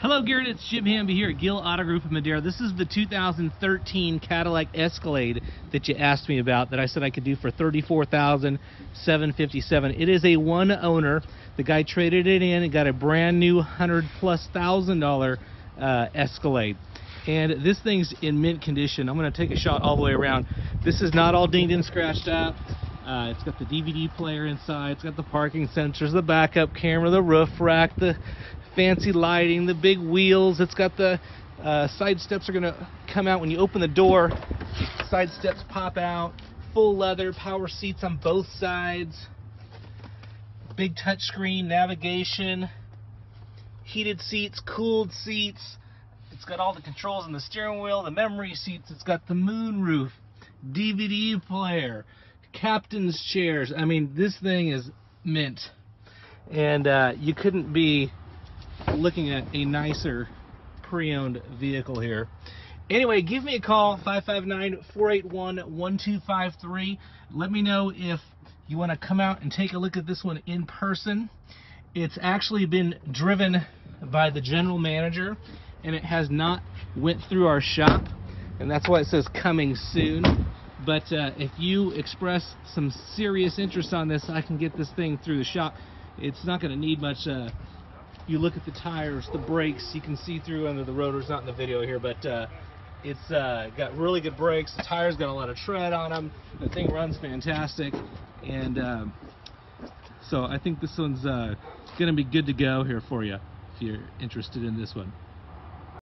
Hello Garrett, it's Jim Hamby here at Gill Auto Group of Madera. This is the 2013 Cadillac Escalade that you asked me about that I said I could do for $34,757. It is a one owner. The guy traded it in and got a brand new 100 plus thousand dollar uh, Escalade. And this thing's in mint condition. I'm going to take a shot all the way around. This is not all dinged and scratched up. Uh, it's got the DVD player inside. It's got the parking sensors, the backup camera, the roof rack, the fancy lighting, the big wheels. It's got the uh, side steps are going to come out when you open the door. Side steps pop out. Full leather, power seats on both sides. Big touchscreen navigation. Heated seats, cooled seats. It's got all the controls on the steering wheel, the memory seats. It's got the moon roof, DVD player, captain's chairs. I mean, this thing is mint. And uh, you couldn't be looking at a nicer pre-owned vehicle here. Anyway, give me a call, 559-481-1253. Let me know if you want to come out and take a look at this one in person. It's actually been driven by the general manager and it has not went through our shop and that's why it says coming soon but uh, if you express some serious interest on this I can get this thing through the shop it's not going to need much uh, you look at the tires, the brakes, you can see through under the rotors, not in the video here, but uh, it's uh, got really good brakes. The tires got a lot of tread on them. The thing runs fantastic, and um, so I think this one's uh, going to be good to go here for you if you're interested in this one.